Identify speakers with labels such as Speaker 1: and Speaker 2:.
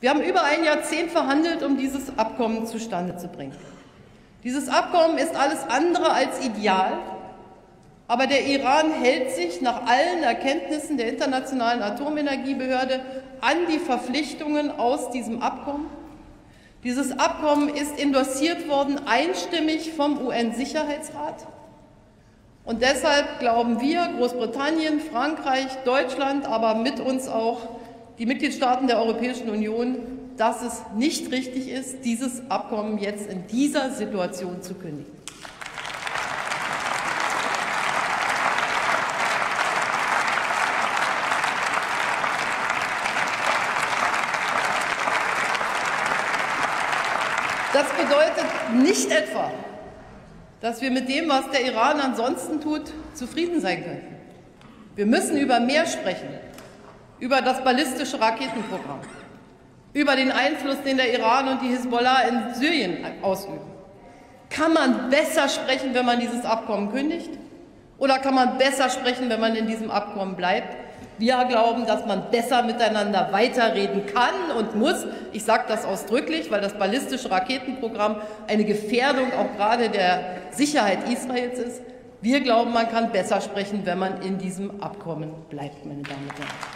Speaker 1: Wir haben über ein Jahrzehnt verhandelt, um dieses Abkommen zustande zu bringen. Dieses Abkommen ist alles andere als ideal, aber der Iran hält sich nach allen Erkenntnissen der Internationalen Atomenergiebehörde an die Verpflichtungen aus diesem Abkommen. Dieses Abkommen ist endossiert worden einstimmig vom UN-Sicherheitsrat. Und deshalb glauben wir, Großbritannien, Frankreich, Deutschland, aber mit uns auch die Mitgliedstaaten der Europäischen Union, dass es nicht richtig ist, dieses Abkommen jetzt in dieser Situation zu kündigen. Das bedeutet nicht etwa, dass wir mit dem, was der Iran ansonsten tut, zufrieden sein können. Wir müssen über mehr sprechen, über das ballistische Raketenprogramm, über den Einfluss, den der Iran und die Hisbollah in Syrien ausüben. Kann man besser sprechen, wenn man dieses Abkommen kündigt? Oder kann man besser sprechen, wenn man in diesem Abkommen bleibt? Wir glauben, dass man besser miteinander weiterreden kann und muss. Ich sage das ausdrücklich, weil das ballistische Raketenprogramm eine Gefährdung auch gerade der Sicherheit Israels ist. Wir glauben, man kann besser sprechen, wenn man in diesem Abkommen bleibt, meine Damen und Herren.